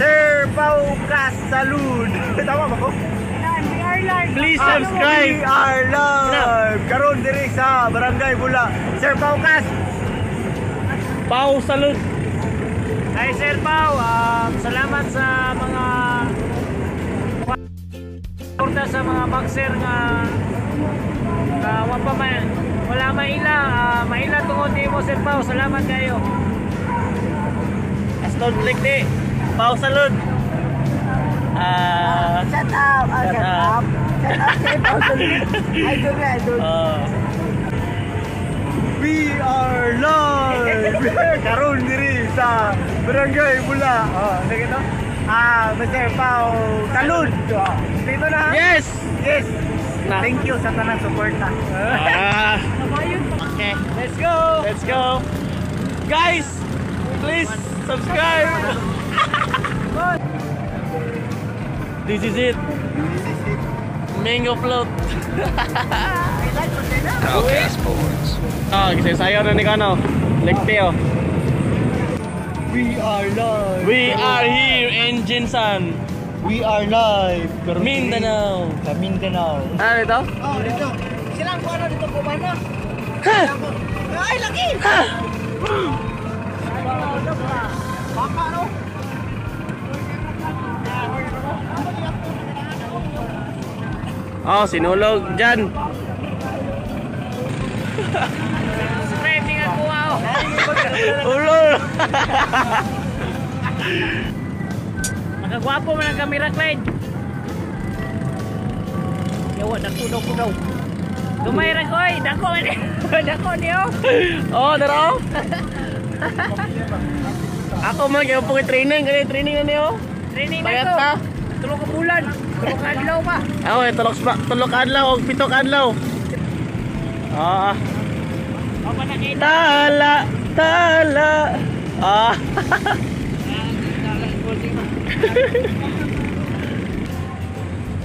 Sir Pau Casalud. Tama ba ko? Please Ah, subscribe. We are live. Karon diri sa Barangay Bula. Sir Pau Cas. Pau salud. Hi Sir Pao, um, salamat sa mga Porta sa mga boxer nga nga wa pa man wala maila uh, maila tungod nimo Sir Pao salamat kayo Aston click di. Pau salud. Ah, Shut up. Ah, Shut shut up. up. Shut up. Sir Pau Salud. Idol na idol. ah, We are live. Karon diri sa Barangay Bula. Oh, to. Ah, Mr. Pau Talud. Oh, Dito na. yes. Yes. Na. Thank you sa tanang suporta. Ah, okay. let's go Let's go. Guys, please subscribe. This is it. Mango float. Okay, sports. Ah, kasi sayo na ni Kano. Ligti oh. We are live. We are here in Jinsan, We are live. Diri Mindanao. Sa Mindanao. Ano ito? Oh, dito. Silang ko ano dito po mana? Ay, laki! Baka no? Oh, sinulog dyan. din ako wow Ulol. nakagwapo man ang camera Clyde yawa daw ko daw Gamay ra ko ay dako man dako niyo oh, daro. Ako man pong training, kaya training na niyo. training na ta. Tulog bulan tulog adlaw pa Ako eh, tulok pa, tulok adlaw og pitok adlaw. Ah, tala, tala. Ah,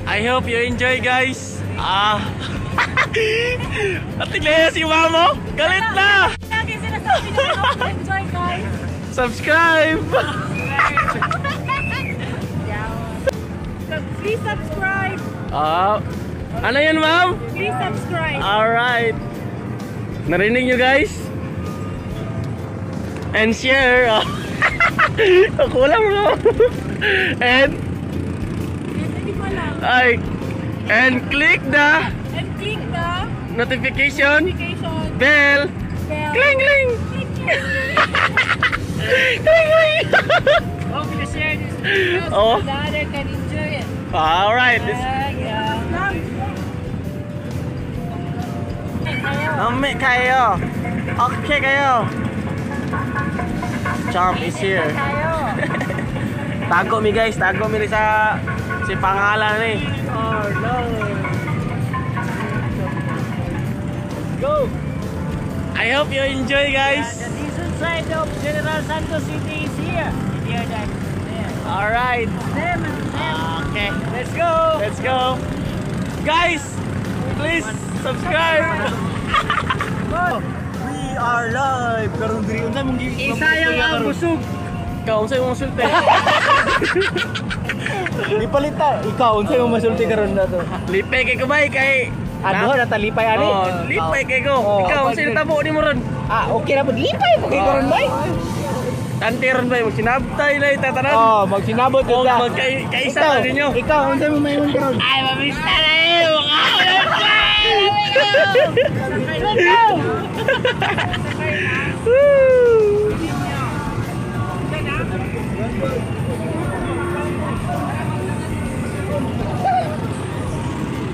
I hope you enjoy guys. Ah. At tignan si Mamo. Galit na. Subscribe. Please subscribe. Ah. Ano yan, ma'am? Please subscribe. Alright. Narinig nyo guys? And share. Oh. Kulang mo. And, ay, and click the And click the notification notification bell. bell. Kling, kling. kling, kling. Oh, gonna share this video so Oh. the other can it. Alright. This, yeah. Nami kayo. Okay kayo. Charm is here. Tago mi guys, tago mi sa si pangalan ni. Oh, no. Go. I hope you enjoy guys. The diesel side of General Santos City is here. Here, that. Them and them. Okay. Let's go. Let's go. Guys, please subscribe. We are live. Karon diri unsa mong? Isayang ang busog. Ikaw, unsay mong sulte? Di palita. Ikaw unsa mong masulti karon na to? Lipay kay kabay kay Ano na talipay ani? Oh, lipay kay ko. Oh, Ikaw, unsay tabo ni mo ron? Ah, okay na pud lipay kay karon bay. Tante ron ba mo sinabtay na itatanan? Oh, magsinabot Oh, ka. magkay kaisa Ikaw, na ninyo. Ikaw unsa mong mayon karon? Ay, mamista na eh.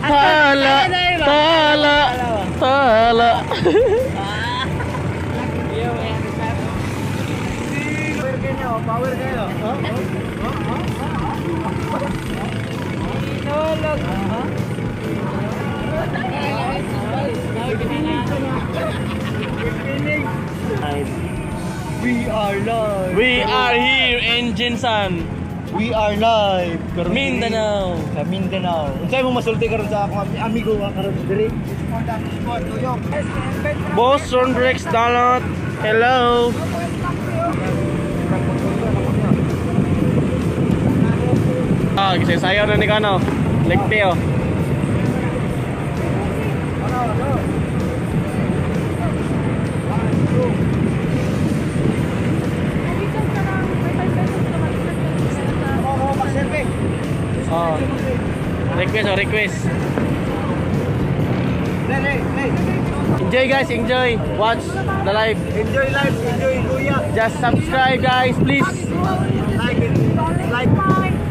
Tala, tala, tala. Power kayo. We are live. We are here in Jinsan, We are live. Karon Mindanao. Sa Mindanao. Unsay mo masulti karon sa akong ami- amigo nga karon diri? Boss Sonrex Donut. Hello. Ah, kasi sayaw na ni Kano. Lekte oh. Oh. Request oh, request. Enjoy guys, enjoy. Watch the live. Enjoy life, enjoy kuya. Just subscribe guys, please. Like it, like.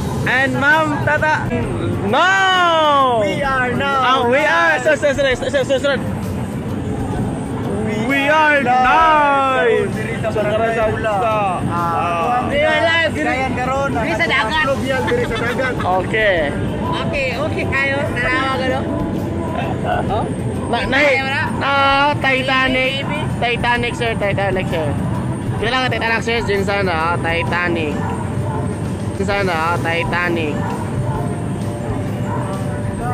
And Ma'am Tata. No! We are now. Oh, we are. Sir, sir, sir, sir, sir, sir. We are. Dirita Sa barangay Karasal Ula. sa- Ah, We are live. Kayan karon. Diri sa dagat. Yan, diri sa dagat. Okay. Okay, okay kayo. Nanawa ka no? Oh? Na, na, ah, Titanic. Titanic, sir. Titanic, sir. Kailan lang ang Titanic, sir? Diyan sana, ah, Titanic. Diyan sana, ah, Titanic.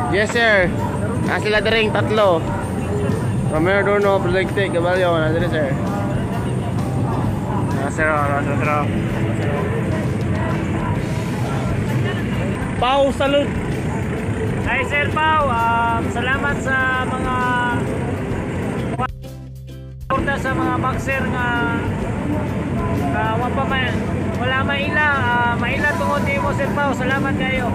Yes, sir. Ah, sila daring tatlo. Romero Dorno, Projectic, Gabalyo, nandito, sir. Ah, sir, ah, sir, sir. Pau, salute. Hi Sir Pao, um, salamat sa mga suporta sa mga boxer nga nga wa pa man wala maila uh, maila tungod nimo Sir Pao salamat kayo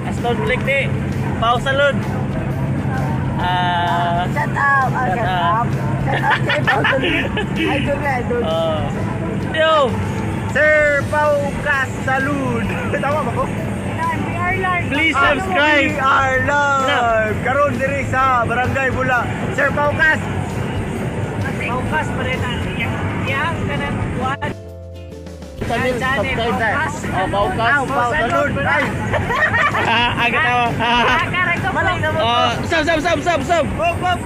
Aston Projectic. Pau, salute. Ah, Shut up! Ah, Shut shut up. up! Shut up! Idol na, idol. Ah. Yo! Sir Pau Casalud. Tama ba ko? Please subscribe. We are live. Karon diri sa Barangay Bula. Sir Pau Cas. Paukas pa rin na yang kanang kuan Channel, subscribe. Oh. Pau Pau Salud. Ay. Ah, agad ako. Ah. Malay na mo Oh, sub, sub, sub, sub, sub. Hop, hop.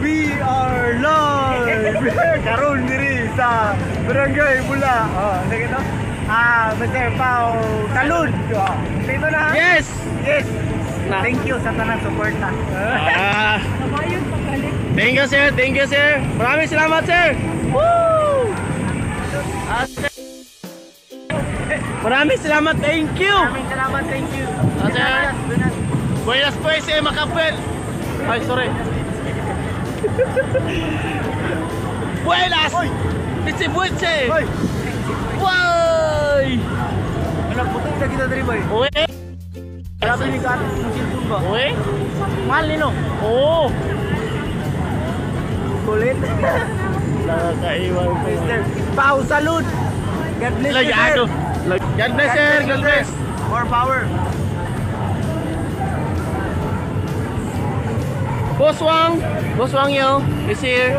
We are live. Karon diri sa Barangay Bula. Oh, nakita? Ah, Sir Pau Salud. Oh, Dito na. Yes! Yes. Na. Thank you sa tanang suporta. Ah. Thank you, sir. Thank you, sir. Maraming salamat, sir. Woo! Maraming salamat. Thank you. Maraming salamat. Thank you. Sir. Buenas pues, eh, Macapel. Ay, sorry. Buenas! Hoy! Why? Alam po tayo kita diri boy. Uwe? Grabe ni ka ating cellphone ba? Uwe? Mahal nino? Oo. Kulit. Nakakaiwan ko. Mr. Pau Salud. God bless you, sir. Lagado. God bless, sir. God bless. More power. Boss Wang. Boss Wang yo. Is here.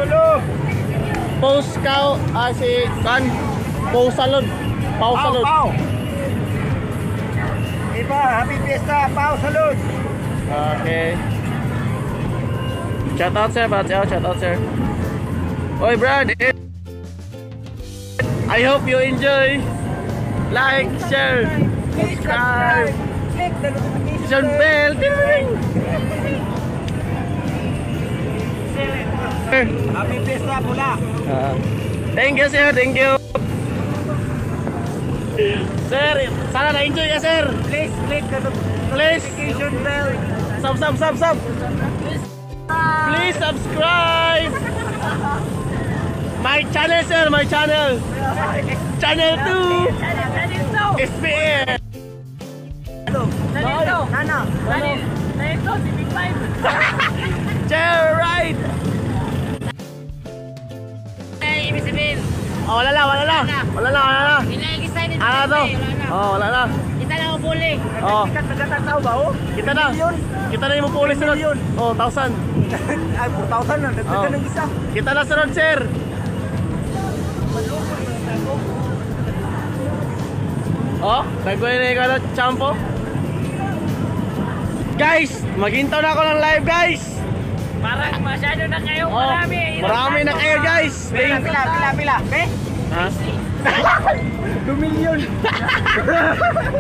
Post cow. Ah, si Kan. Pau Salud. Pau Pau, Salud. Pau. Iba, happy fiesta, Pau Salud. Okay. Shout out sir, out, shout out sir. Oi Brad. I hope you enjoy. Like, share, subscribe, Click the notification bell. Ding, ding. Happy fiesta, Bula. Ah. thank you sir, thank you. Sir, sana na-enjoy ka sir. Please click the Please. notification bell. Sub, sub, sub, sub. Please subscribe. My channel, sir. My channel. Channel 2. SPL. Nandito Nana. Nandito si Big Five Chair right. Ay, ibig sabihin Oh, wala na, wala na. Wala na, wala na. Ilang excited Ano to? Oh, wala na. Kita lang ako puli Oh, na oh? kita na. Kita na yung pulis. Million. Oh, thousand. Ay, 4,000 na. Dagdagan Oh. ng isa. Kita na sunod, sir. Oh, nagkuhin na yung ano, champo. Guys, maghinto na ako ng live guys. Parang masyado na kayo Oh, marami. marami na kayo guys. Pila, pila, pila, pila. Be? Ha? 2 million.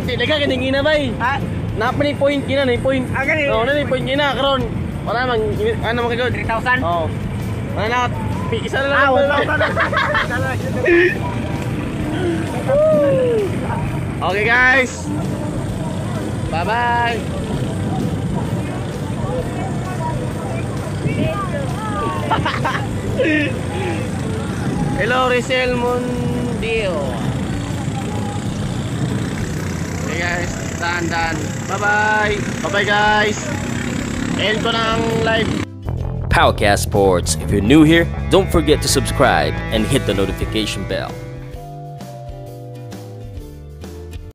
Hindi ka kining ina bay. Ha? Napa ni point kina ni point. Ah, gani. Oh, na ni point kina karon. Wala man ano man kagod. 3,000? Oh. Ano na isa na lang. Ah, ako. 1,000. Okay guys. Bye-bye. Hello, Rizal Mundio. Okay guys, dahan-dahan. Bye-bye. Bye-bye guys. End ko ang live. Powercast Sports. If you're new here, don't forget to subscribe and hit the notification bell.